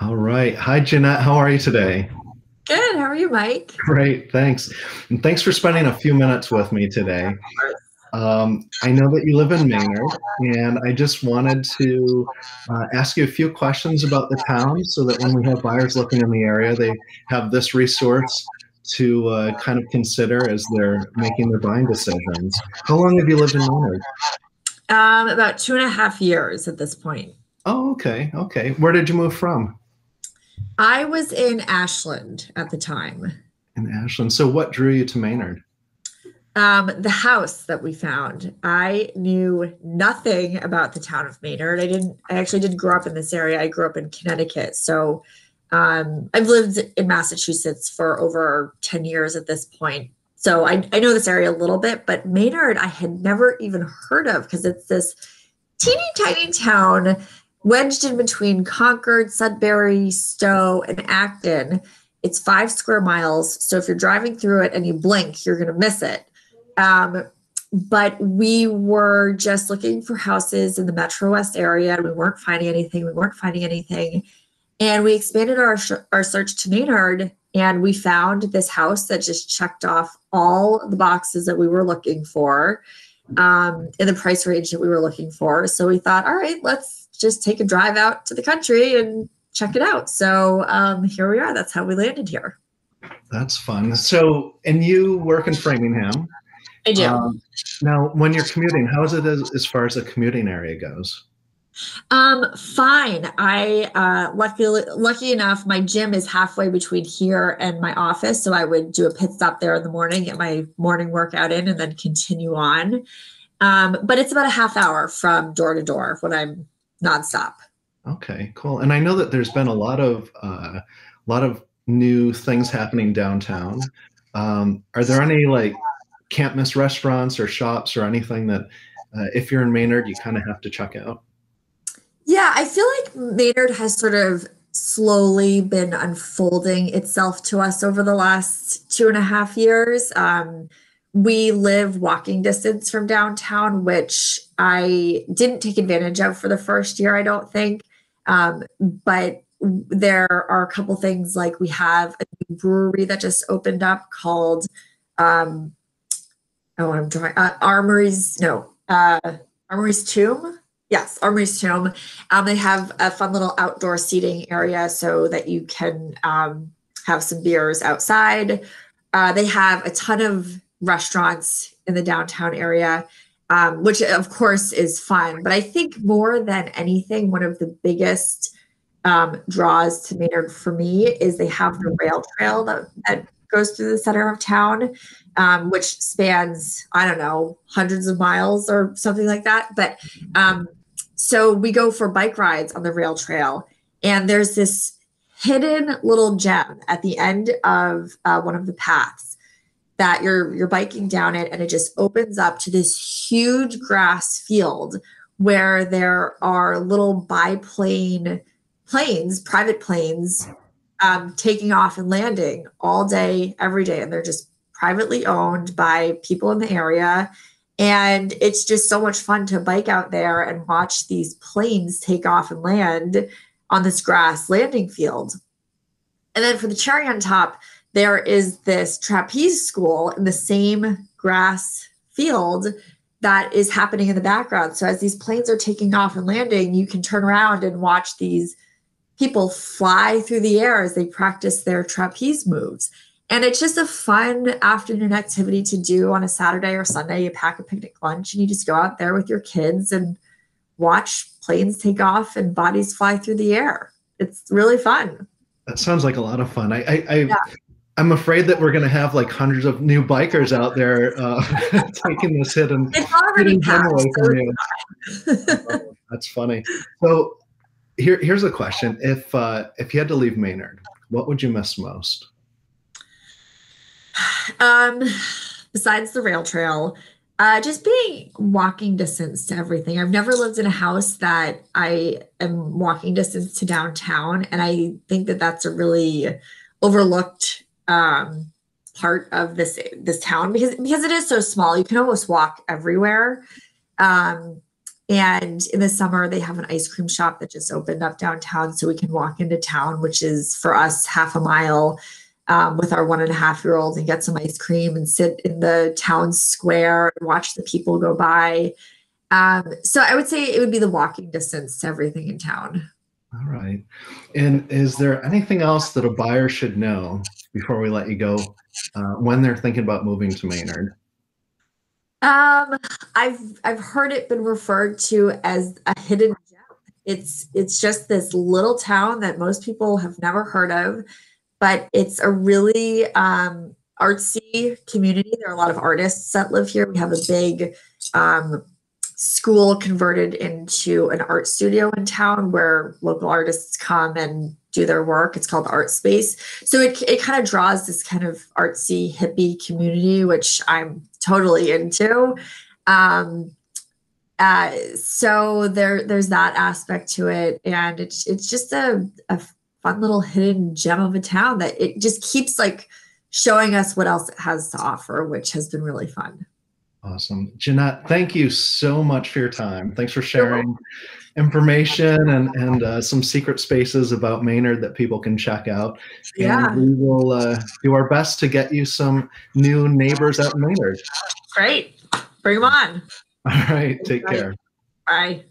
All right. Hi, Jeannette. How are you today? Good. How are you, Mike? Great. Thanks. And thanks for spending a few minutes with me today. Um, I know that you live in Maynard, and I just wanted to uh, ask you a few questions about the town so that when we have buyers looking in the area, they have this resource to uh, kind of consider as they're making their buying decisions. How long have you lived in Maynard? Um, about two and a half years at this point. Oh, okay. Okay. Where did you move from? I was in Ashland at the time. In Ashland. So, what drew you to Maynard? Um, the house that we found. I knew nothing about the town of Maynard. I didn't. I actually didn't grow up in this area. I grew up in Connecticut. So, um, I've lived in Massachusetts for over ten years at this point. So I, I know this area a little bit, but Maynard I had never even heard of because it's this teeny tiny town wedged in between Concord, Sudbury, Stow, and Acton. It's five square miles. So if you're driving through it and you blink, you're going to miss it. Um, but we were just looking for houses in the Metro West area and we weren't finding anything. We weren't finding anything. And we expanded our, our search to Maynard and we found this house that just checked off all the boxes that we were looking for um, in the price range that we were looking for. So we thought, all right, let's just take a drive out to the country and check it out. So um, here we are. That's how we landed here. That's fun. So, and you work in Framingham. I do. Um, now, when you're commuting, how is it as, as far as the commuting area goes? Um, fine. I uh lucky lucky enough, my gym is halfway between here and my office. So I would do a pit stop there in the morning, get my morning workout in, and then continue on. Um, but it's about a half hour from door to door when I'm nonstop. Okay, cool. And I know that there's been a lot of uh, a lot of new things happening downtown. Um, are there any like can't miss restaurants or shops or anything that uh, if you're in Maynard you kind of have to check out? Yeah, I feel like Maynard has sort of slowly been unfolding itself to us over the last two and a half years. Um, we live walking distance from downtown, which I didn't take advantage of for the first year, I don't think. Um, but there are a couple things like we have a brewery that just opened up called, um, oh, I'm trying, uh, Amory's, no, uh, Amory's Tomb. Yes, Amory's Tomb. Um, they have a fun little outdoor seating area so that you can um, have some beers outside. Uh, they have a ton of restaurants in the downtown area, um, which of course is fun. But I think more than anything, one of the biggest um, draws to Maynard for me is they have the rail trail that, that goes through the center of town, um, which spans, I don't know, hundreds of miles or something like that. But um, so we go for bike rides on the rail trail, and there's this hidden little gem at the end of uh, one of the paths that you're you're biking down it and it just opens up to this huge grass field where there are little biplane planes, private planes, um, taking off and landing all day, every day, and they're just privately owned by people in the area. And it's just so much fun to bike out there and watch these planes take off and land on this grass landing field. And then for the cherry on top, there is this trapeze school in the same grass field that is happening in the background. So as these planes are taking off and landing, you can turn around and watch these people fly through the air as they practice their trapeze moves. And it's just a fun afternoon activity to do on a Saturday or Sunday. You pack a picnic lunch and you just go out there with your kids and watch planes take off and bodies fly through the air. It's really fun. That sounds like a lot of fun. I, I, I yeah. I'm afraid that we're going to have like hundreds of new bikers out there uh, taking this hit and getting away from you. That's funny. So here, here's a question: If uh, if you had to leave Maynard, what would you miss most? Um, besides the rail trail, uh, just being walking distance to everything. I've never lived in a house that I am walking distance to downtown, and I think that that's a really overlooked um, part of this this town because because it is so small. You can almost walk everywhere. Um, And in the summer, they have an ice cream shop that just opened up downtown, so we can walk into town, which is for us half a mile um, with our one and a half year old and get some ice cream and sit in the town square and watch the people go by. Um, so I would say it would be the walking distance to everything in town. All right. And is there anything else that a buyer should know before we let you go uh, when they're thinking about moving to Maynard? Um, I've I've heard it been referred to as a hidden gem. It's it's just this little town that most people have never heard of, but it's a really um, artsy community. There are a lot of artists that live here. We have a big um, school converted into an art studio in town where local artists come and do their work. It's called Art Space. So it, it kind of draws this kind of artsy, hippie community, which I'm totally into. Um, uh, so there, there's that aspect to it, and it's it's just a, a fun little hidden gem of a town that it just keeps like showing us what else it has to offer, which has been really fun. Awesome. Jeannette, thank you so much for your time. Thanks for sharing information and, and uh, some secret spaces about Maynard that people can check out. Yeah. And we will uh, do our best to get you some new neighbors out in Maynard. Great. Bring them on. All right. Take care. Bye.